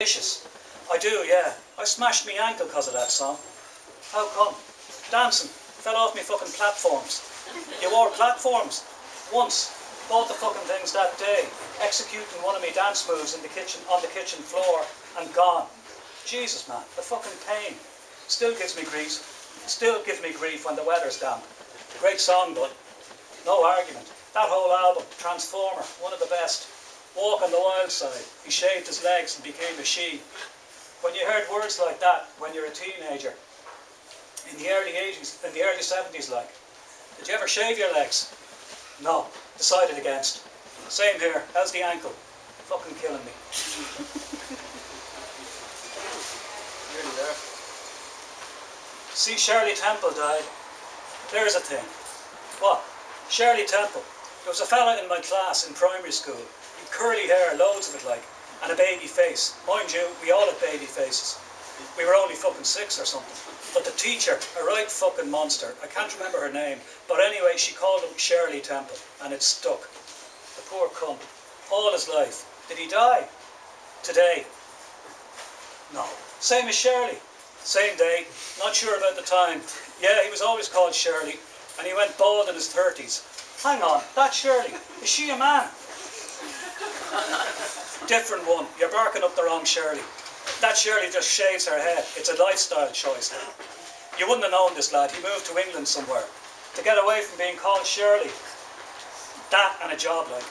Vicious. I do, yeah. I smashed me ankle because of that song. How come? Dancing. Fell off me fucking platforms. You wore platforms? Once. Bought the fucking things that day. Executing one of me dance moves in the kitchen on the kitchen floor and gone. Jesus man, the fucking pain. Still gives me grief. Still gives me grief when the weather's damp. Great song, but no argument. That whole album, Transformer, one of the best. Walk on the wild side. He shaved his legs and became a she. When you heard words like that when you're a teenager, in the early 80s, in the early 70s like, did you ever shave your legs? No. Decided against. Same here. How's the ankle? Fucking killing me. Nearly there. See, Shirley Temple died. There's a thing. What? Shirley Temple. There was a fella in my class in primary school. Curly hair, loads of it like, and a baby face. Mind you, we all had baby faces. We were only fucking six or something. But the teacher, a right fucking monster, I can't remember her name, but anyway, she called him Shirley Temple, and it stuck. The poor cunt. All his life. Did he die? Today? No. Same as Shirley. Same day. Not sure about the time. Yeah, he was always called Shirley, and he went bald in his 30s. Hang on, that's Shirley. Is she a man? Different one. You're barking up the wrong Shirley. That Shirley just shaves her head. It's a lifestyle choice now. You wouldn't have known this lad. He moved to England somewhere to get away from being called Shirley. That and a job like.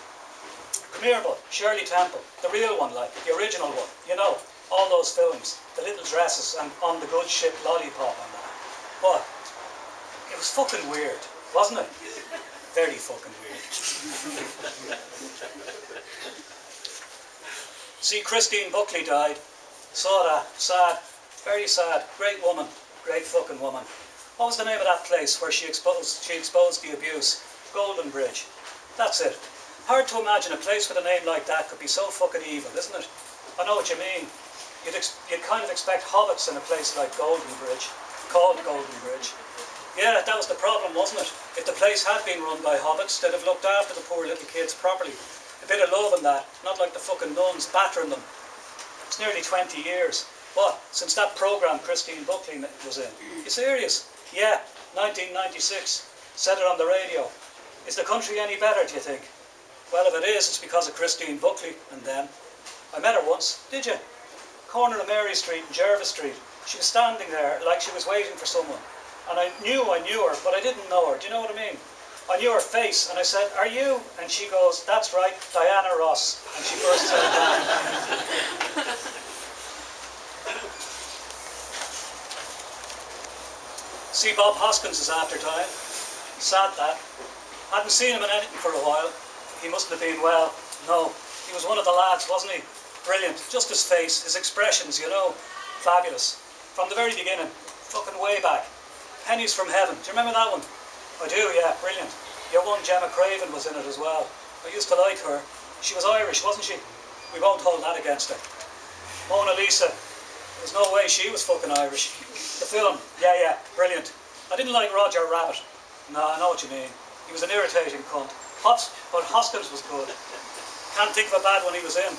Come here, bud. Shirley Temple. The real one, like. The original one. You know, all those films. The little dresses and on the good ship Lollipop and that. But it was fucking weird, wasn't it? Very fucking weird. See, Christine Buckley died. Saw that. Sad. Very sad. Great woman. Great fucking woman. What was the name of that place where she exposed she exposed the abuse? Golden Bridge. That's it. Hard to imagine a place with a name like that could be so fucking evil, isn't it? I know what you mean. You'd, you'd kind of expect hobbits in a place like Golden Bridge, called Golden Bridge. Yeah, that was the problem, wasn't it? If the place had been run by hobbits, they'd have looked after the poor little kids properly. A bit of love in that, not like the fucking nuns battering them. It's nearly 20 years. What? Since that programme Christine Buckley was in. You serious? Yeah, 1996. Said it on the radio. Is the country any better, do you think? Well, if it is, it's because of Christine Buckley and them. I met her once, did you? Corner of Mary Street and Jervis Street. She was standing there like she was waiting for someone. And I knew I knew her, but I didn't know her. Do you know what I mean? Knew her face, and I said, "Are you?" And she goes, "That's right, Diana Ross." And she bursts out laughing. See, Bob Hoskins is after time. Sad that. Hadn't seen him in anything for a while. He mustn't have been well. No, he was one of the lads, wasn't he? Brilliant. Just his face, his expressions, you know. Fabulous. From the very beginning. Fucking way back. Pennies from Heaven. Do you remember that one? I do, yeah. Brilliant. Your one Gemma Craven was in it as well. I used to like her. She was Irish, wasn't she? We won't hold that against her. Mona Lisa. There's no way she was fucking Irish. The film, yeah, yeah, brilliant. I didn't like Roger Rabbit. No, I know what you mean. He was an irritating cunt. Hos- but Hoskins was good. Can't think of a bad one he was in.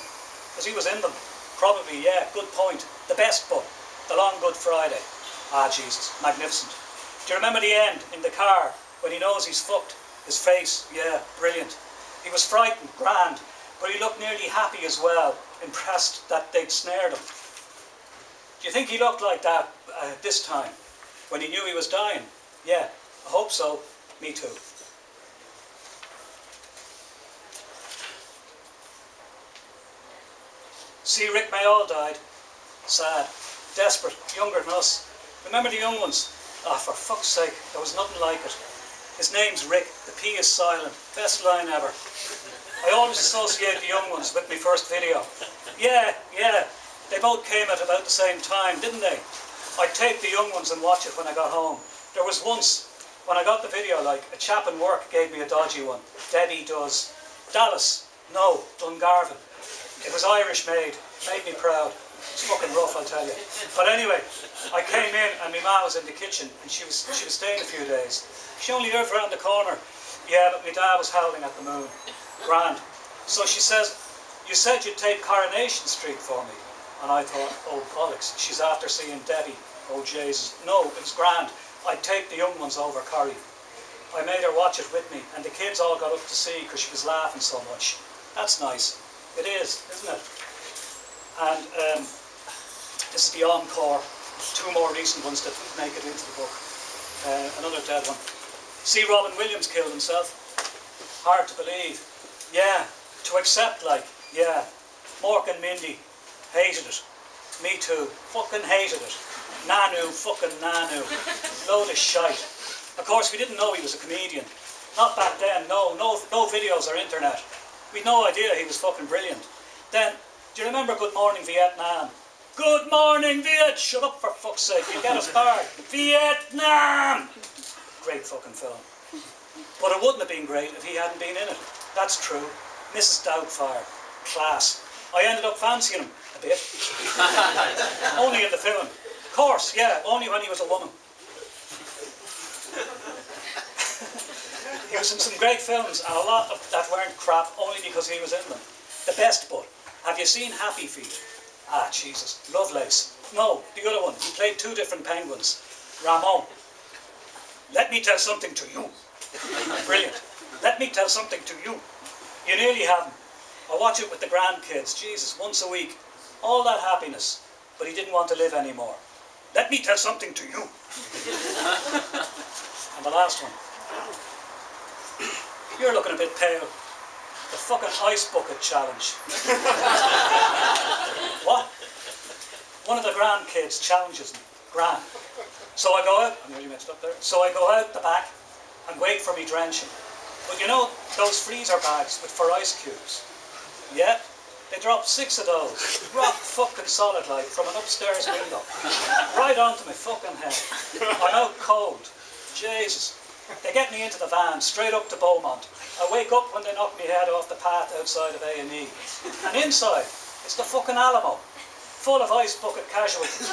Because he was in them. Probably, yeah, good point. The best book, The Long Good Friday. Ah, Jesus, magnificent. Do you remember the end, in the car, when he knows he's fucked? His face, yeah, brilliant. He was frightened, grand, but he looked nearly happy as well, impressed that they'd snared him. Do you think he looked like that uh, this time, when he knew he was dying? Yeah, I hope so. Me too. See, Rick Mayall died. Sad, desperate, younger than us. Remember the young ones? Ah, for fuck's sake, there was nothing like it. His name's Rick. The P is silent. Best line ever. I always associate the young ones with my first video. Yeah, yeah. They both came at about the same time, didn't they? I'd take the young ones and watch it when I got home. There was once, when I got the video, like, a chap in work gave me a dodgy one. Debbie does. Dallas. No, Dungarvan. It was Irish made. Made me proud. It's fucking rough, I'll tell you. But anyway, I came in and my ma was in the kitchen and she was she was staying a few days. She only lived around the corner. Yeah, but my dad was howling at the moon. Grand. So she says, you said you'd take Coronation Street for me. And I thought, oh bollocks, she's after seeing Debbie. Oh Jesus. No, it's grand. I'd take the young ones over Corrie. I made her watch it with me, and the kids all got up to see because she was laughing so much. That's nice. It is, isn't it? And um, this is the encore. Two more recent ones that make it into the book. Uh, another dead one. See Robin Williams killed himself. Hard to believe. Yeah. To accept, like, yeah. Mork and Mindy hated it. Me too. Fucking hated it. Nanu, fucking Nanu. Load of shite. Of course, we didn't know he was a comedian. Not back then, no, no, no videos or internet. We'd no idea he was fucking brilliant. Then, do you remember Good Morning Vietnam? Good morning, Viet! Shut up for fuck's sake, you get us barred. Vietnam! Great fucking film. But it wouldn't have been great if he hadn't been in it. That's true. Mrs. Doubtfire. Class. I ended up fancying him a bit. only in the film. Of course, yeah, only when he was a woman. he was in some great films and a lot of that weren't crap only because he was in them. The best but. Have you seen Happy Feet? Ah, Jesus. Lovelace. No, the other one. He played two different penguins. Ramon. Let me tell something to you. Brilliant. Let me tell something to you. You nearly have him. I watch it with the grandkids. Jesus, once a week. All that happiness. But he didn't want to live anymore. Let me tell something to you. and the last one. You're looking a bit pale. The fucking ice bucket challenge. what? One of the grandkids challenges me. Grand. So I go out, I'm nearly mixed up there. So I go out the back and wait for me drenching. But you know, those freezer bags with for ice cubes. Yep, they dropped six of those, rock fucking solid like, from an upstairs window. Right onto my fucking head. I'm out cold. Jesus. They get me into the van, straight up to Beaumont. I wake up when they knock me head off the path outside of A&E. And inside, it's the fucking Alamo, full of ice bucket casualties.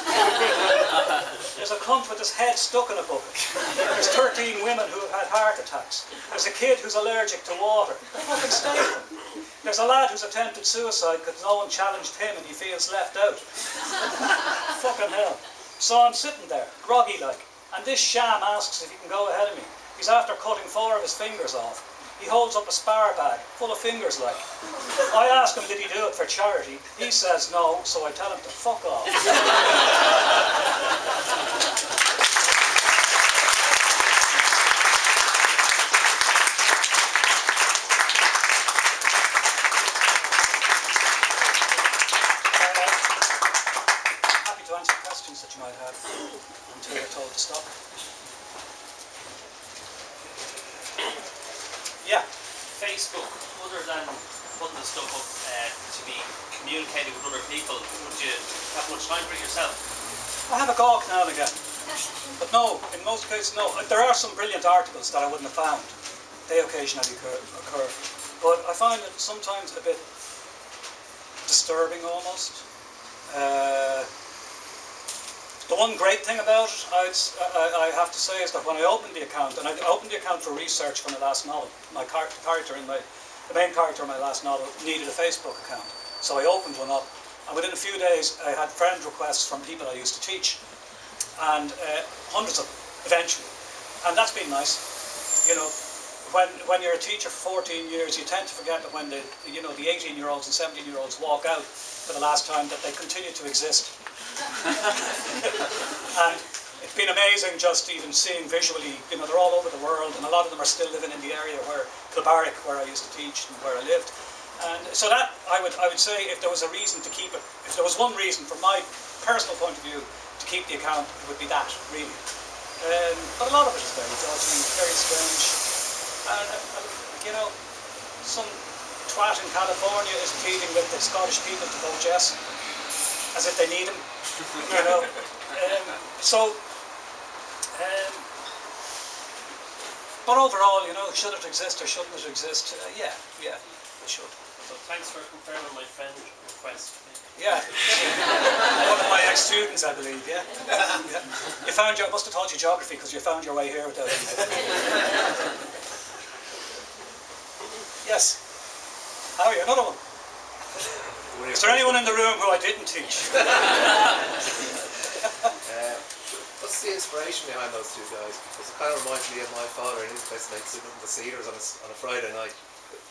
There's a cunt with his head stuck in a bucket. There's 13 women who have had heart attacks. There's a kid who's allergic to water. The fucking state them. There's a lad who's attempted suicide because no one challenged him and he feels left out. fucking hell. So I'm sitting there, groggy like, and this sham asks if he can go ahead of me. He's after cutting four of his fingers off. He holds up a spar bag, full of fingers like. I ask him, did he do it for charity? He says no, so I tell him to fuck off. happy to answer questions that you might have until you're told to stop. Yeah. Facebook, other than putting the stuff up uh, to be communicating with other people, would you have much time for it yourself? I have a gawk now and again. But no, in most no. There are some brilliant articles that I wouldn't have found. They occasionally occur. occur. But I find it sometimes a bit disturbing almost. Uh, the one great thing about it, I, I have to say, is that when I opened the account, and I opened the account for research for my last novel, my char character in my, the main character in my last novel needed a Facebook account. So I opened one up, and within a few days, I had friend requests from people I used to teach, and uh, hundreds of them, eventually. And that's been nice. You know, when, when you're a teacher for 14 years, you tend to forget that when the, you know, the 18-year-olds and 17-year-olds walk out for the last time, that they continue to exist. and it's been amazing just even seeing visually, you know, they're all over the world and a lot of them are still living in the area where Kilbarrack, where I used to teach and where I lived. And so that, I would, I would say, if there was a reason to keep it, if there was one reason from my personal point of view to keep the account, it would be that, really. Um, but a lot of it is very dodgy, very strange. And, you know, some twat in California is pleading with the Scottish people to vote yes, as if they need him you know. Um, so, um, but overall, you know, should it exist or shouldn't it exist? Uh, yeah, yeah, it should. So thanks for confirming my friend request. Yeah, one of my ex-students, I believe. Yeah. yeah. You found your must have taught you geography because you found your way here without anything. yes. How are you? Another one. Is there anyone in the room who I didn't teach? What's the inspiration behind those two guys? Because it kind of reminds me of my father and his best mate sitting up in the Cedars on a, s- on a Friday night.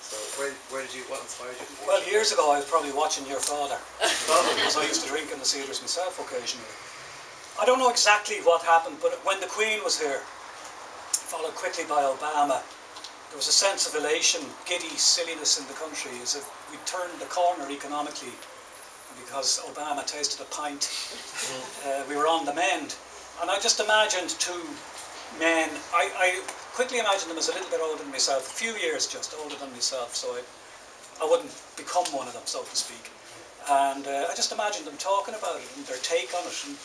So where, where did you, what inspired you? Well, years ago I was probably watching your father. Because I used to drink in the Cedars myself occasionally. I don't know exactly what happened, but when the Queen was here, followed quickly by Obama, there was a sense of elation, giddy silliness in the country, as if we turned the corner economically because Obama tasted a pint. uh, we were on the mend. And I just imagined two men, I, I quickly imagined them as a little bit older than myself, a few years just older than myself, so I, I wouldn't become one of them, so to speak. And uh, I just imagined them talking about it and their take on it. And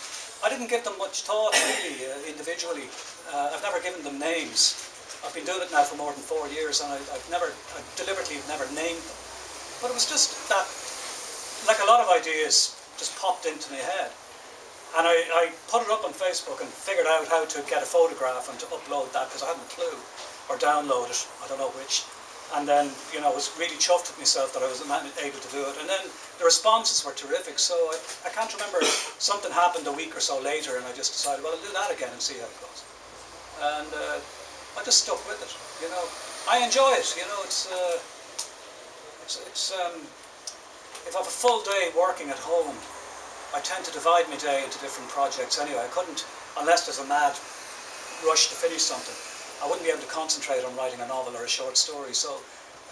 I didn't give them much thought, really, uh, individually. Uh, I've never given them names. I've been doing it now for more than four years, and I, I've never, I deliberately never named them. But it was just that, like a lot of ideas, just popped into my head. And I, I put it up on Facebook and figured out how to get a photograph and to upload that because I hadn't a clue, or download it, I don't know which. And then, you know, I was really chuffed with myself that I was able to do it. And then the responses were terrific. So I, I can't remember, something happened a week or so later and I just decided, well, I'll do that again and see how it goes. And uh, I just stuck with it, you know. I enjoy it, you know, it's, uh, it's, it's um, if I have a full day working at home, I tend to divide my day into different projects anyway. I couldn't, unless there's a mad rush to finish something, I wouldn't be able to concentrate on writing a novel or a short story. So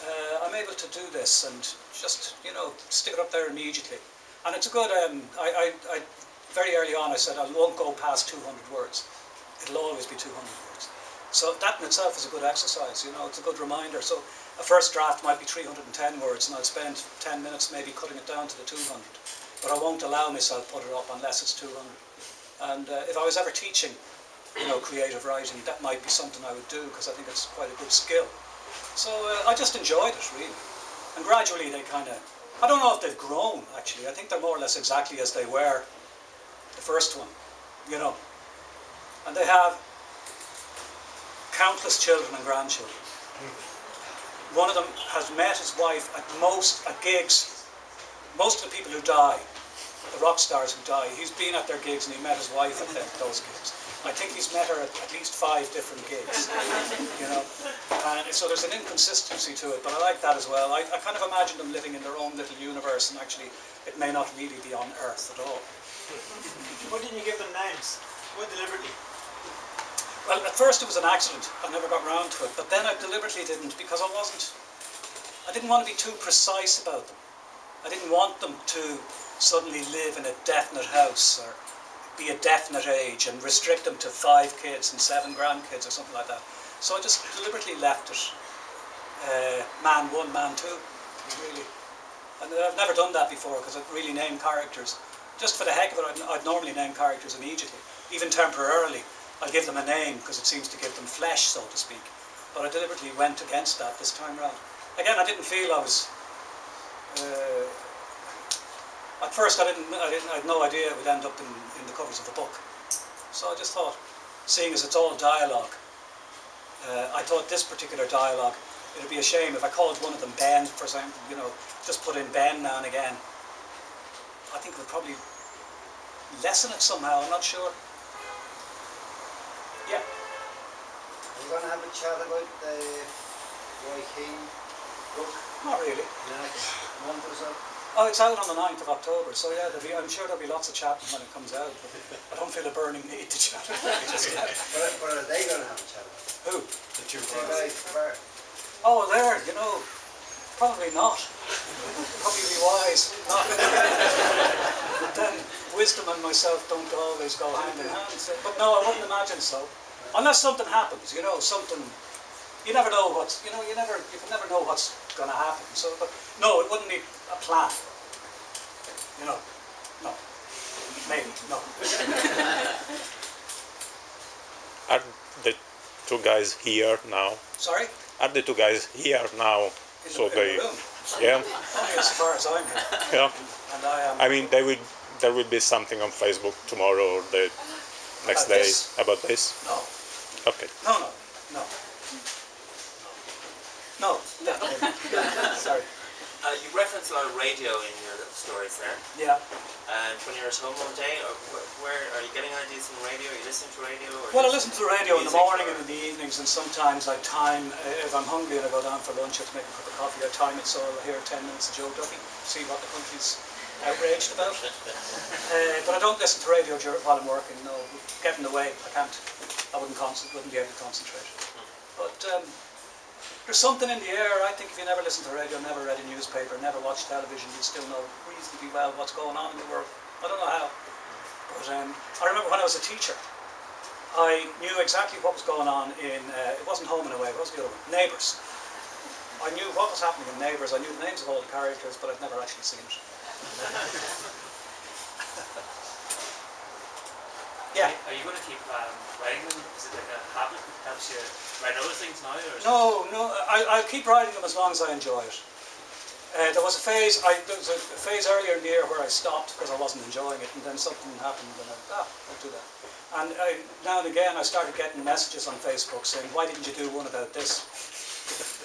uh, I'm able to do this and just, you know, stick it up there immediately. And it's a good, um, I, I, I, very early on I said I won't go past 200 words. It'll always be 200 words. So that in itself is a good exercise, you know, it's a good reminder. So a first draft might be 310 words and I'll spend 10 minutes maybe cutting it down to the 200. But I won't allow myself put it up unless it's 200. And uh, if I was ever teaching, you know, creative writing, that might be something I would do because I think it's quite a good skill. So uh, I just enjoyed it really. And gradually they kind of, I don't know if they've grown actually. I think they're more or less exactly as they were the first one, you know. And they have countless children and grandchildren. One of them has met his wife at most at gigs. Most of the people who die, the rock stars who die, he's been at their gigs and he met his wife at those gigs. I think he's met her at at least five different gigs, you know. And so there's an inconsistency to it, but I like that as well. I, I kind of imagine them living in their own little universe, and actually, it may not really be on Earth at all. Why didn't you give them names? Why deliberately? Well, at first it was an accident. I never got round to it. But then I deliberately didn't because I wasn't. I didn't want to be too precise about them. I didn't want them to suddenly live in a definite house or be a definite age and restrict them to five kids and seven grandkids or something like that. So I just deliberately left it uh, man one, man two, really. And I've never done that before because I've really named characters. Just for the heck of it, I'd, I'd normally name characters immediately, even temporarily. I'll give them a name because it seems to give them flesh, so to speak. But I deliberately went against that this time round. Again, I didn't feel I was. Uh, at first, I didn't. I didn't. I had no idea it would end up in, in the covers of the book. So I just thought, seeing as it's all dialogue, uh, I thought this particular dialogue, it'd be a shame if I called one of them Ben, for example. You know, just put in Ben now and again. I think it would probably lessen it somehow. I'm not sure. Yeah. Are you going to have a chat about the Roy Keane book Not really. in the next month or so? Oh, it's out on the 9th of October, so yeah, there'll be, I'm sure there'll be lots of chatting when it comes out. But I don't feel a burning need to chat about it just yet. What, are- what are they going to have a chat about? Who? The two guys from Oh, there, you know, probably not. Probably be wise not. but then wisdom and myself don't always go hand in hand. So, but no, I wouldn't imagine so. Unless something happens, you know, something. You never know what's, you know, you never, you can never know what's going to happen. So, but no, it wouldn't be a plan. You know, no, maybe no. Are the two guys here now? Sorry, Are the two guys here now? the, So they, the room. yeah, Only as far as I'm here, yeah. and I am. I mean, they will. There will be something on Facebook tomorrow or the next About day this? about this. no. Okay. No, no, no. No. Sorry. Uh, you reference a lot of radio in your stories there. Yeah. And when you're at home all day, or wh- where are you getting ideas from radio? Are you listening to radio? Or Well, I listen to the radio in the morning or- and in the evenings, and sometimes I time, uh, if I'm hungry and I go down for lunch, I have to make a cup of coffee, I time it so I'll hear 10 minutes of Joe Duffy, see what the country's outraged about. Uh, but I don't listen to radio while I'm working, no, getting away, I can't, I wouldn't, wouldn't be able to concentrate. But um, there's something in the air, I think if you never listened to radio, never read a newspaper, never watched television, you'd still know reasonably well what's going on in the world. I don't know how. But um, I remember when I was a teacher, I knew exactly what was going on in, uh, it wasn't Home and Away, what was the other one? Neighbours. I knew what was happening in Neighbours, I knew the names of all the characters, but I'd never actually seen it. yeah. Are you going to keep um, writing them? Is it like a habit that helps you write other things now? Or No, no, I, I'll keep writing them as long as I enjoy it. Uh, there was a phase, I, there was a phase earlier in the year where I stopped because I wasn't enjoying it, and then something happened, and I, ah, I'll do that. And I, now and again, I started getting messages on Facebook saying, "Why didn't you do one about this?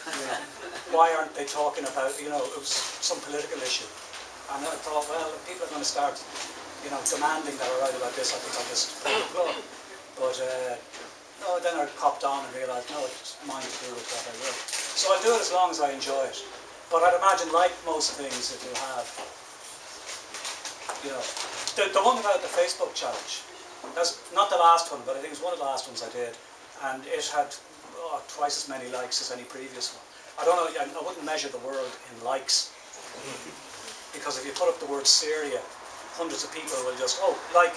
You know, why aren't they talking about, you know, it was some political issue?" And I thought, well, people are going to start, you know, demanding that I write about this, I think I'll just pull the plug. But uh, no, then I copped on and realised, no, it's mine to do with that I will. So I'll do it as long as I enjoy it. But I'd imagine, like most things that you have, you know, the, the one about the Facebook challenge, that's not the last one, but I think it was one of the last ones I did, and it had oh, twice as many likes as any previous one. I don't know, I, I wouldn't measure the world in likes, because if you put up the word Syria, hundreds of people will just, oh, like,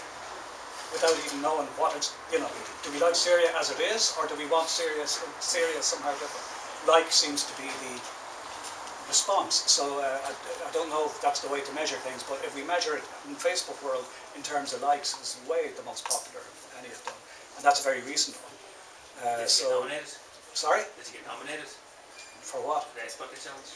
without even knowing what it's, you know, do we like Syria as it is, or do we want Syria, Syria somehow different? Like seems to be the response. So uh, I, I don't know if that's the way to measure things, but if we measure it in Facebook world in terms of likes, it's way the most popular of any of them, and that's a very recent one. Uh, Did so, nominated? sorry, Did you get nominated? for what? The Ice Bucket Challenge?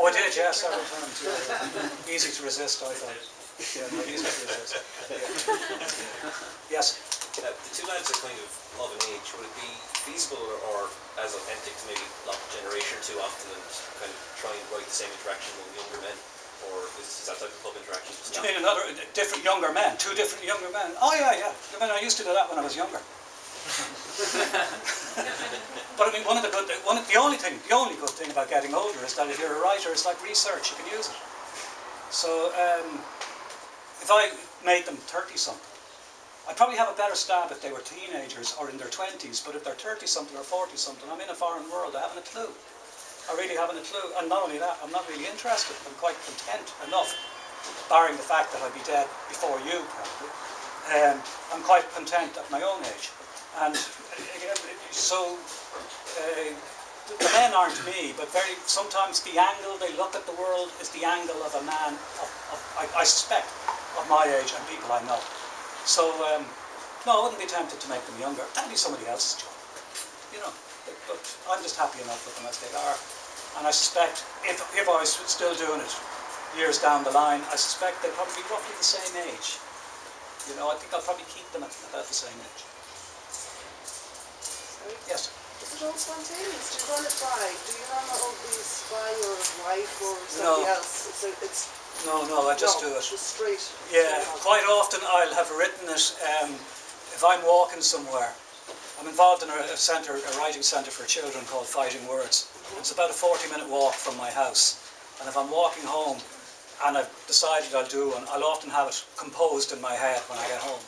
Oh, I did, yeah, several times. Yeah. Easy to resist, I thought. Yeah, no, easy to resist. Yeah. Yes. Uh, the two lads are kind of of an age. Would it be feasible or, or as authentic to maybe lock a generation or two often and kind of try and write the same interaction among younger men? Or is, is that type of pub interaction just Do you mean another, different younger men, two different younger men? Oh, yeah, yeah. I mean, I used to do that when I was younger. But I mean, one of the good, one of, the only thing, the only good thing about getting older is that if you're a writer, it's like research, you can use it. So, um, if I made them 30 something, I'd probably have a better stab if they were teenagers or in their 20s, but if they're 30 something or 40 something, I'm in a foreign world, I haven't a clue. I really haven't a clue. And not only that, I'm not really interested. I'm quite content enough, barring the fact that I'd be dead before you, probably. Um, I'm quite content at my own age. And so uh, the men aren't me, but very sometimes the angle they look at the world is the angle of a man, of, of, I, I suspect, of my age and people I know. So, um, no, I wouldn't be tempted to make them younger. That'd be somebody else's job, you know. But, but I'm just happy enough with them as they are. And I suspect if, if I was still doing it years down the line, I suspect they'd probably be roughly the same age. You know, I think I'll probably keep them at about the same age. Yes. Is it all spontaneous? Do you run it by? Do you run all these by your wife or No. somebody else? It's, a, it's No, no, I just no, do it. Straight. Yeah, quite often I'll have written it um, if I'm walking somewhere. I'm involved in a, a centre, a writing centre for children called Fighting Words. It's about a 40 minute walk from my house. And if I'm walking home and I've decided I'll do one, I'll often have it composed in my head when I get home.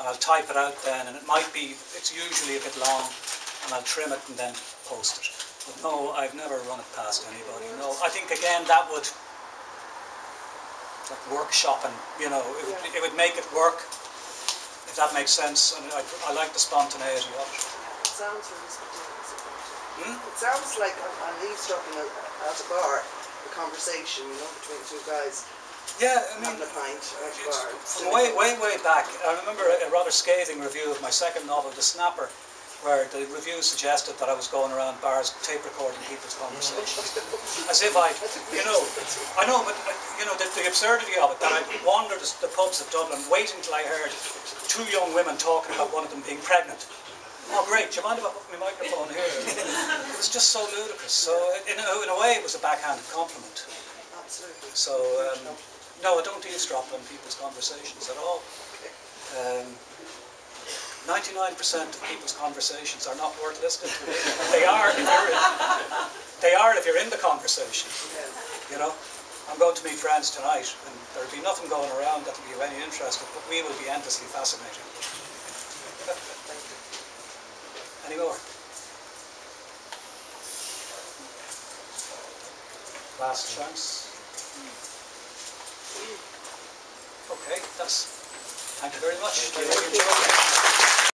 And I'll type it out then, and it might be, it's usually a bit long, and I'll trim it and then post it. But no, I've never run it past anybody. No, I think again that would like workshopping, you know, it would, it would make it work, if that makes sense. And I, I like the spontaneity of it. It sounds really spontaneous. Hmm? It sounds like I'm, I'm eavesdropping at, at a bar, a conversation, you know, between two guys Yeah, I mean, a pint at a it's bar. from way, way, way back. I remember a, a rather scathing review of my second novel, The Snapper, where the review suggested that I was going around bars tape recording people's conversations. As if I, you know, I know, but uh, you know, the, the absurdity of it, that I wandered the the pubs of Dublin waiting till I heard two young women talking about one of them being pregnant. Oh, great. Do you mind if I put my microphone here? It was just so ludicrous. So, in a, in a way, it was a backhanded compliment. Absolutely. So, um, no, I don't eavesdrop on people's conversations at all. Um, 99% of people's conversations are not worth listening to. They are if you're in, they are if you're in the conversation. You know, I'm going to meet friends tonight, and there'll be nothing going around that will be of any interest, but we will be endlessly fascinating. Any more? Last chance. Okay, that's. Thank you very much.